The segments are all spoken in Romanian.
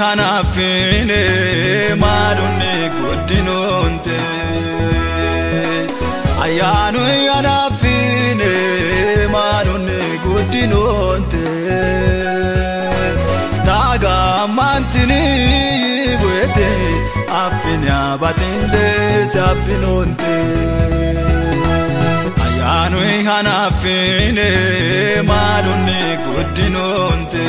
hanaafine maalunni guddinoonte ayyaanu hanaafine maalunni guddinoonte taagammantini bu'ete affini abatinde zabbinoonte ayyaanu hanaafine maalunni guddinoonte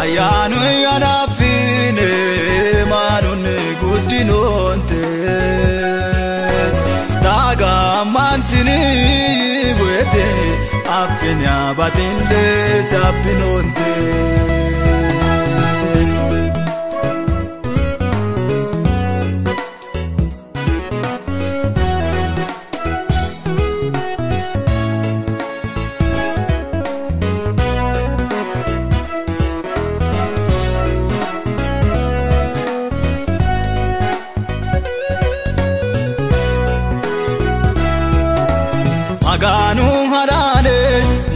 ayyaanu hanaafine maalunni guddinoonte taagammantini bu'ete affini abatinde zabbinoonte. Magaanuu hadaane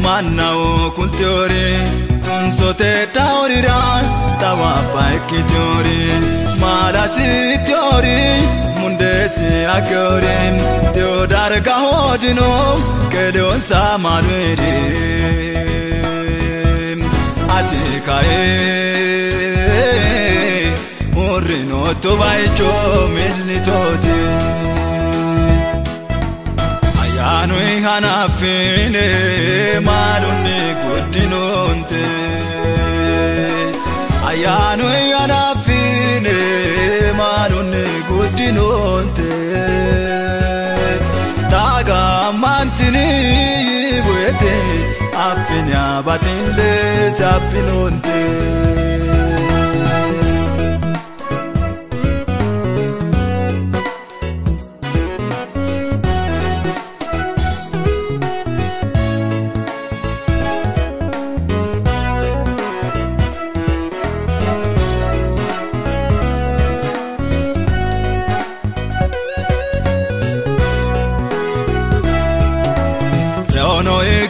manna'oo kultiyoori tunsote daawuriraa tawaabba ikkitiyoori maalasiitiyoori mundeesi akkiyoori tiyoo darga hoodinoo kedoonsa maanueri ati ka'ee murrinootu baay'icoo millitooti. Kaanuu hanaafine maalunni guddinoonte. Ayyaanuu hanaafine maalunni guddinoonte. Taagaa maantini weete affinyaa baatilee saphinoonte.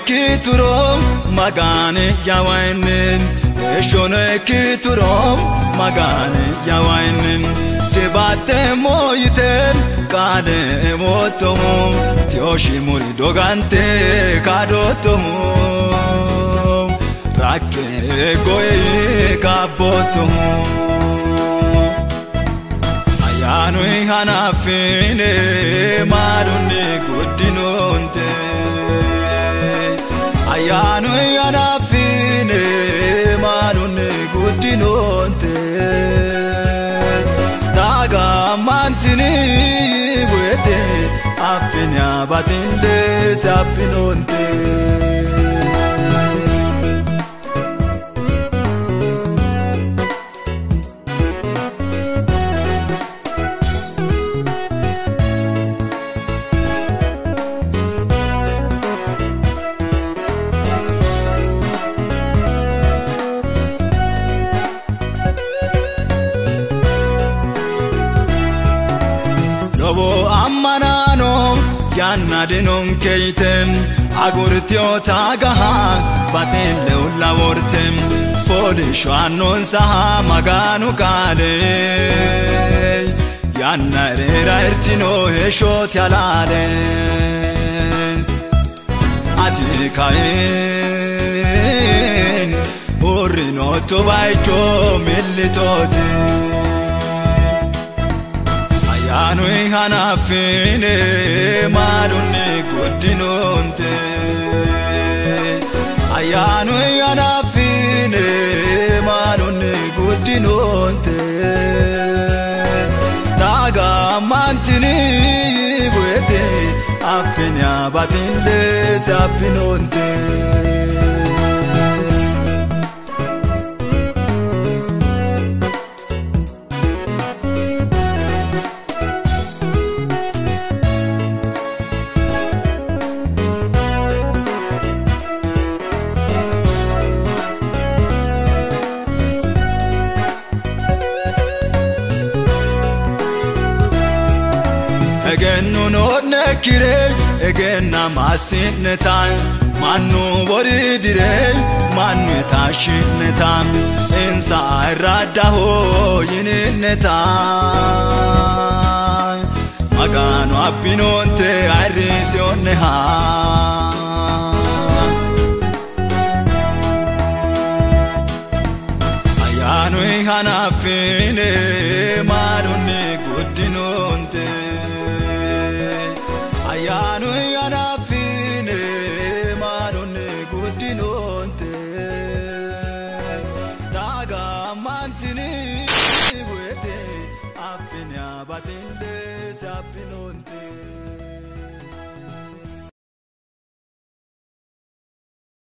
Ekiturom magane yawainen Eshono ekiturom magane yawainen Debate moyiten kade motomo Tioshi muri dogante kadotomo Rakke goye kabotomo ayyaanu hanaafine maalunni guddinoonte ayyaanu yanaafin maanuun guddinoonte taagaammantin bu'ete affin yaabatin deeti affinoonte. Yaanna dinon keeytem agurtiyoota gaha batille ulla wortem fooliisho annoon saha magaanu qaale yaanna ereera ertinoo heeshooti alaale ati ka'een hanaafine maalunni guddinoonte ayyaanu hanaafine maalunni guddinoonte taagammantini bu'ete affini abatinde zabbinoonte. egennuun oodne kiree egeenna maasinne taan maannu warii diree maannu taashinne taan insa irraadda hooyininne taan magaanu abbinoonte ayriisionne haa. Ayyaanu hin hanaafine maanuun guddinoon. Amantini, Buete, Affinia, but in.